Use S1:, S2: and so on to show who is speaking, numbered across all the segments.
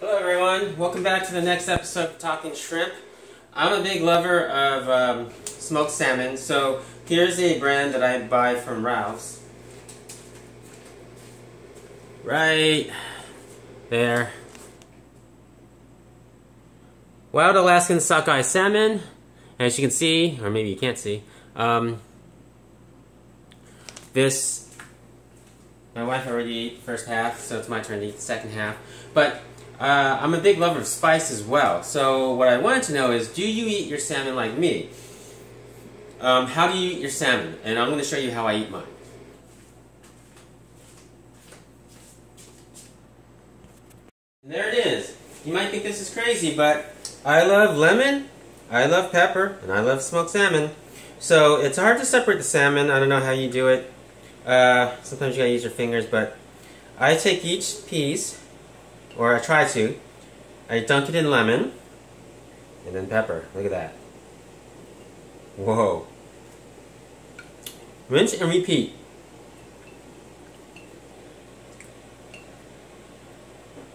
S1: Hello everyone, welcome back to the next episode of Talking Shrimp. I'm a big lover of um, smoked salmon, so here's a brand that I buy from Ralphs. Right there. Wild Alaskan sockeye salmon. As you can see, or maybe you can't see, um, this, my wife already ate the first half, so it's my turn to eat the second half. But uh, I'm a big lover of spice as well. So what I wanted to know is, do you eat your salmon like me? Um, how do you eat your salmon? And I'm going to show you how I eat mine. And there it is. You might think this is crazy, but I love lemon, I love pepper, and I love smoked salmon. So it's hard to separate the salmon. I don't know how you do it. Uh, sometimes you gotta use your fingers, but I take each piece, or I try to. I dunk it in lemon, and then pepper. Look at that. Whoa. Rinse and repeat.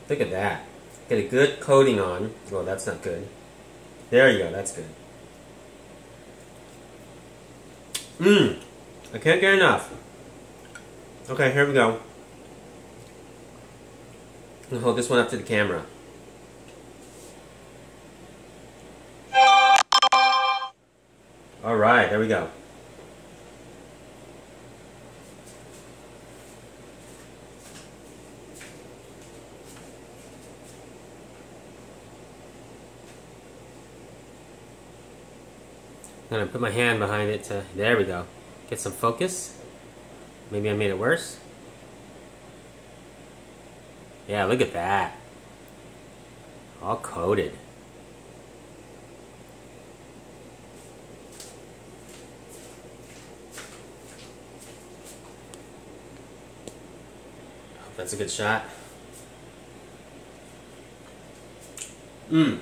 S1: Look at that. Get a good coating on. Well, that's not good. There you go, that's good. Mmm. I can't get enough. Okay, here we go. Hold this one up to the camera. Alright, there we go. I'm gonna put my hand behind it to, there we go. Get some focus. Maybe I made it worse. Yeah, look at that. All coated. That's a good shot. Mmm.